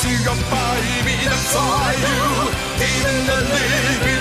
It's got by me, that's why you even the living.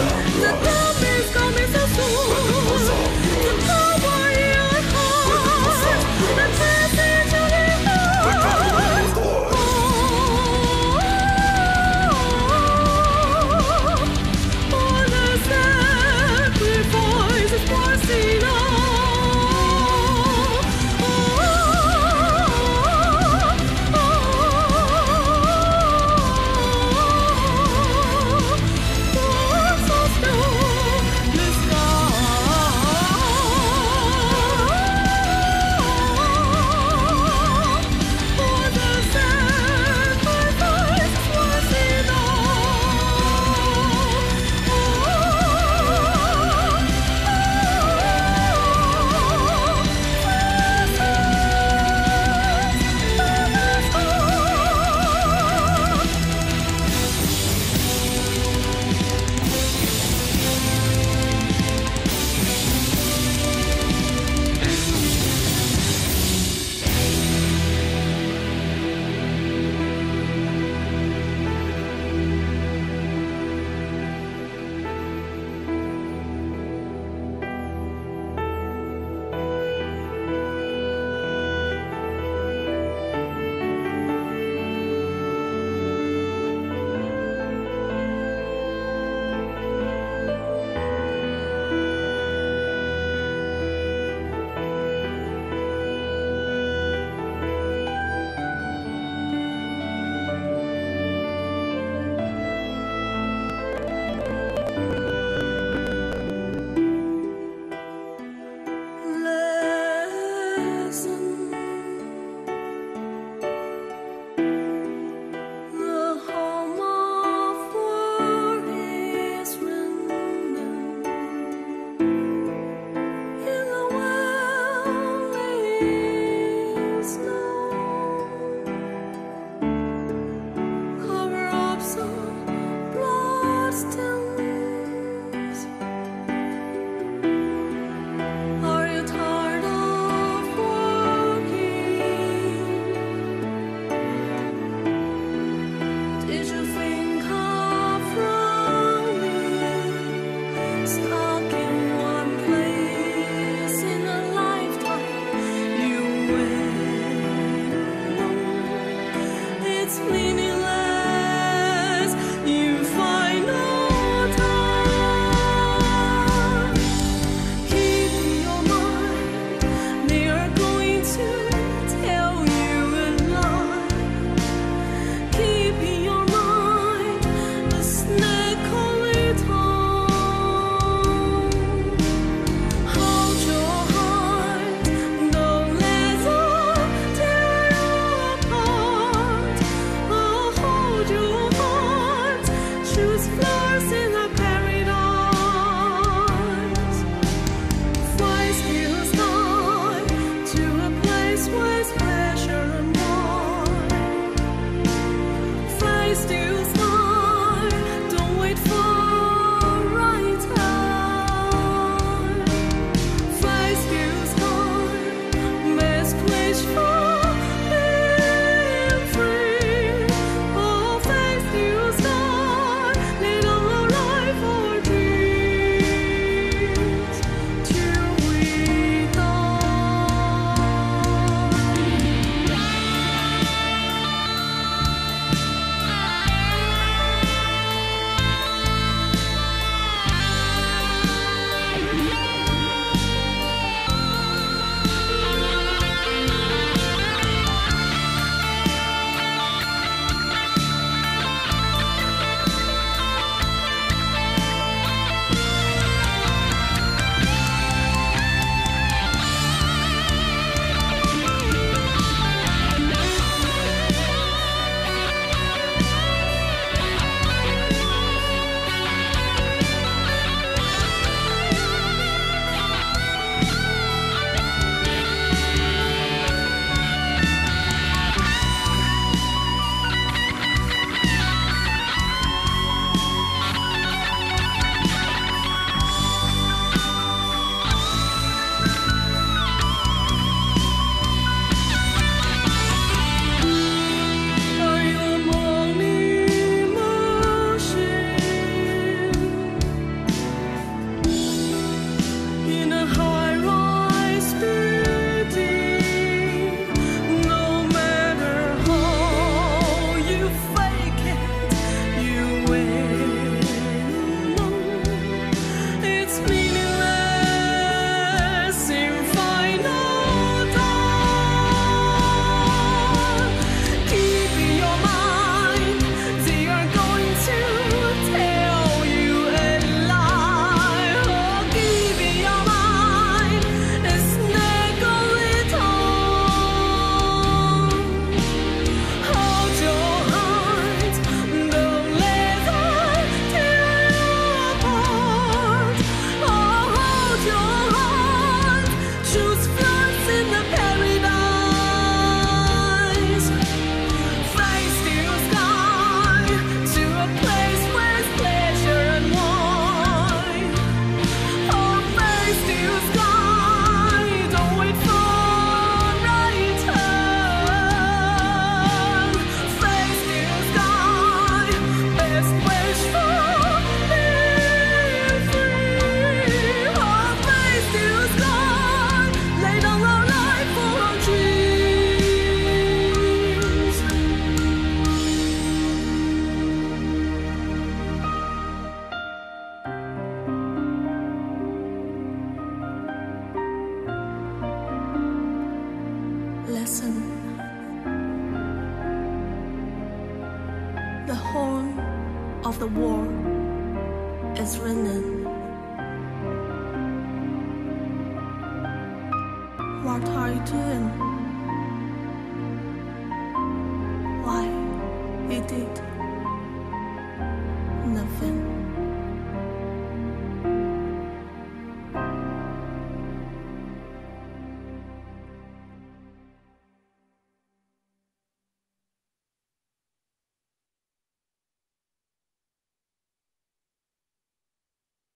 yourself.